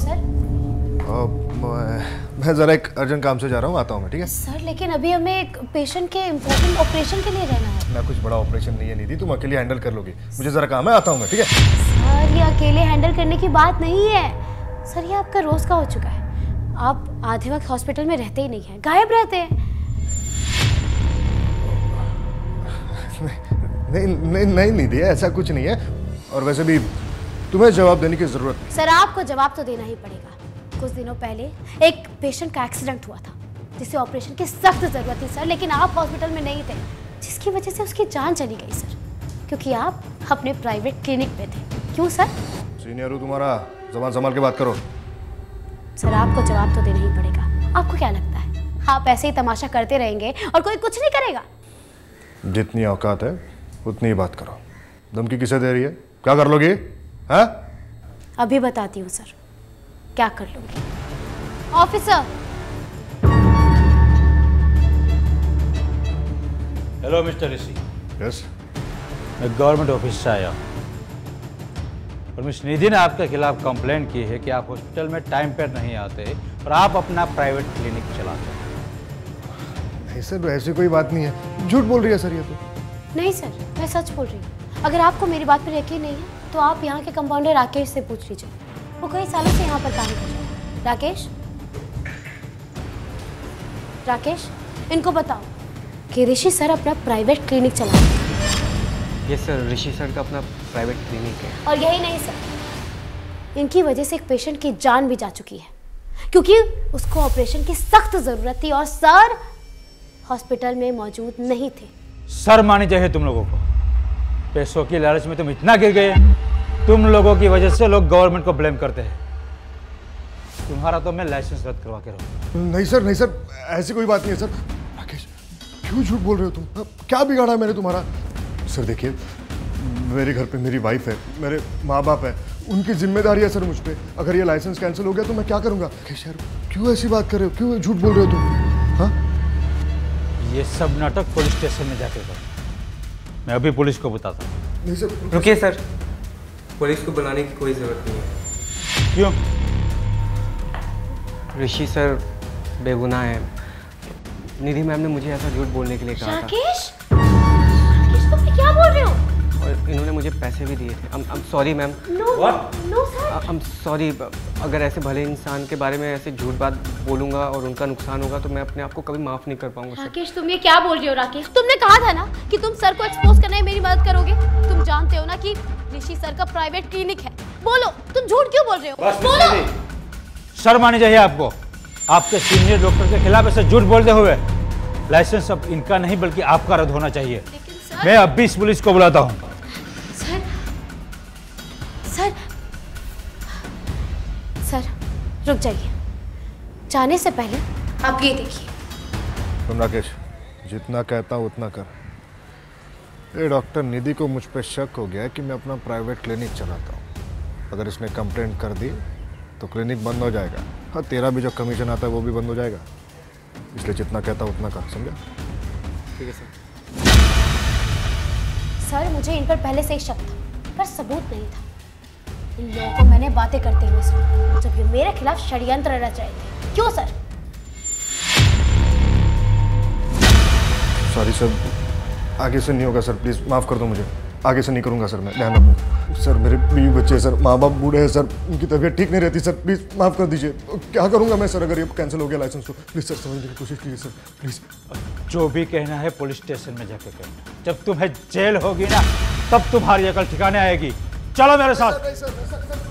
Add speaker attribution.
Speaker 1: Sir?
Speaker 2: अ, मैं मैं ज़रा एक अर्जेंट काम से जा रहा हूँ आता हूँ मैं ठीक है?
Speaker 1: सर लेकिन अभी हमें एक पेशेंट के इम्पोर्टेंट ऑपरेशन के लिए रहना है।
Speaker 2: ना कुछ बड़ा ऑपरेशन नहीं है निधि तुम अकेले हैंडल कर लोगी। मुझे ज़रा काम है आता हूँ मैं ठीक है?
Speaker 1: सर ये अकेले हैंडल करने की बात नहीं है। सर ये आपका रोज का हो चुका है। आप आधे वक्त हॉस्पिटल में रहते ही नहीं हैं गायब रहते हैं।
Speaker 2: नहीं नहीं नहीं निधि ऐसा कुछ नहीं है। और वैसे भी तुम्हें जवाब देने की ज़रूरत नहीं।
Speaker 1: सर आपको जवाब तो देना ही पड़ेगा। कुछ दिनों पहले एक पेशेंट का एक्सीडेंट हुआ था जिसे ऑपरेशन की सख्त ज़रूरत थी सर लेकिन आप हॉस्पिटल में नहीं थे जिसकी वजह से उसकी जान चली गई सर क्योंकि आप अपने प्राइवेट क्लिनिक पे थे। क्यों सर?
Speaker 2: सीनियर हूँ तुम्हारा। जबान संभाल के बात करो।
Speaker 1: सर आपको जवाब तो देना ही पड़ेगा। आपको क्या लगता है? आप ऐसे ही तमाशा करते रहेंगे और कोई कुछ नहीं करेगा?
Speaker 2: जितनी औकात है उतनी ही बात करो। धमकी किसे दे रही है? क्या कर लोगी? हैं?
Speaker 1: अभी बताती हूँ सर। क्या कर लूँगी? Officer!
Speaker 3: Hello mister Rishi
Speaker 2: yes
Speaker 3: मैं गवर्नमेंट ऑफ़िस से आया और मिस निधि ने आपके खिलाफ कंप्लेंट की है कि आप हॉस्पिटल में टाइम पर नहीं आते और आप अपना प्राइवेट क्लिनिक चलाते हैं।
Speaker 2: नहीं सर ऐसी कोई बात नहीं है। झूठ बोल रही है सर ये तो।
Speaker 1: नहीं सर मैं सच बोल रही हूँ। अगर आपको मेरी बात पर यकीन नहीं है तो आप यहाँ के कंपाउंडर राकेश से पूछ लीजिए। वो कई सालों से यहाँ पर काम कर रहे हैं। राकेश? राकेश इनको बताओ कि ऋषि सर अपना प्राइवेट क्लिनिक चला रहे हैं।
Speaker 4: ये सर ऋषि सर का अपना प्राइवेट क्लिनिक है।
Speaker 1: और यही नहीं सर इनकी वजह से एक पेशेंट की जान भी जा चुकी है। क्योंकि उसको ऑपरेशन की सख्त ज़रूरत थी और सर हॉस्पिटल में मौजूद नहीं थे।
Speaker 3: सर मानी चाहिए तुम लोगों को। पैसों की लालच में तुम इतना गिर गए। तुम लोगों की वजह से लोग गवर्नमेंट को ब्लेम करते हैं। तुम्हारा तो मैं लाइसेंस रद्द करवा के रहूँ।
Speaker 2: नहीं सर नहीं सर ऐसी कोई बात नहीं है सर। राकेश क्यों झूठ बोल रहे हो तुम? क्या बिगाड़ा है मैंने तुम्हारा? सर देखिए मेरे घर पे मेरी वाइफ है मेरे माँ बाप है उनकी ज़िम्मेदारी है सर मुझ पर अगर ये लाइसेंस कैंसिल हो गया तो मैं क्या करूँगा? राकेश यार क्यों ऐसी बात कर रहे हो? क्यों झूठ बोल रहे हो तुम? हाँ?
Speaker 3: ये सब नाटक पुलिस स्टेशन में जाके करो। मैं अभी पुलिस को बताता हूँ।
Speaker 4: रुकिए सर। पुलिस को बुलाने की कोई ज़रूरत नहीं है।
Speaker 3: क्यों?
Speaker 4: ऋषि सर बेगुनाह है। निधि मैम ने मुझे ऐसा झूठ बोलने के लिए कहा था।
Speaker 1: राकेश? राकेश तुम क्या बोल रहे हो?
Speaker 4: और इन्होंने मुझे पैसे भी दिए थे। I am sorry ma'am
Speaker 1: no no sir
Speaker 4: I am sorry अगर ऐसे भले इंसान के बारे में ऐसे झूठ बात बोलूँगा और उनका नुकसान होगा तो मैं अपने आप को कभी माफ़ नहीं कर पाऊँगा सर।
Speaker 1: राकेश तुम ये क्या बोल रहे हो राकेश? तुमने कहा था ना कि तुम सर को एक्सपोज करने में मेरी मदद करोगे? तुम जानते हो ना कि ऋषि सर का प्राइवेट क्लिनिक है। बोलो तुम झूठ क्यों बोल रहे हो? बोलो!
Speaker 3: शर्म आनी चाहिए आपको। आपके सीनियर डॉक्टर के खिलाफ ऐसे झूठ बोलते हुए लाइसेंस अब इनका नहीं बल्कि आपका रद्द होना चाहिए। मैं अब भी इस पुलिस को बुलाता हूँ।
Speaker 1: रुक जाइए। जाने से पहले आप ये देखिए।
Speaker 2: सुन राकेश जितना कहता हूँ उतना कर। ये डॉक्टर निधि को मुझ पर शक हो गया है कि मैं अपना प्राइवेट क्लिनिक चलाता हूँ। अगर इसने कंप्लेंट कर दी तो क्लिनिक बंद हो जाएगा। हाँ तेरा भी जो कमीशन आता है वो भी बंद हो जाएगा। इसलिए जितना कहता हूँ उतना कर समझा?
Speaker 4: ठीक है सर।
Speaker 1: सर मुझे इन पर पहले से ही शक था पर सबूत नहीं था। इन लोगों को मैंने बातें करते हुए सुना जब ये मेरे खिलाफ षड्यंत्र रच रहे थे। क्यों सर?
Speaker 2: सॉरी सर आगे से नहीं होगा सर प्लीज़ माफ़ कर दो मुझे। आगे से नहीं करूँगा सर मैं। ध्यान रखूँगा सर मेरे बीवी बच्चे हैं सर माँ बाप बूढ़े हैं सर उनकी तबीयत ठीक नहीं रहती सर प्लीज़ माफ़ कर दीजिए। क्या करूँगा मैं सर अगर ये कैंसिल हो गया लाइसेंस तो प्लीज़ सर समझने की कोशिश कीजिए सर प्लीज़
Speaker 3: जो भी कहना है पुलिस स्टेशन में जाकर कहना। जब तुम्हें जेल होगी ना तब तुम्हारी अकल ठिकाने आएगी। चलो मेरे साथ।